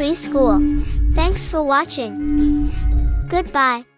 preschool. Thanks for watching. Goodbye.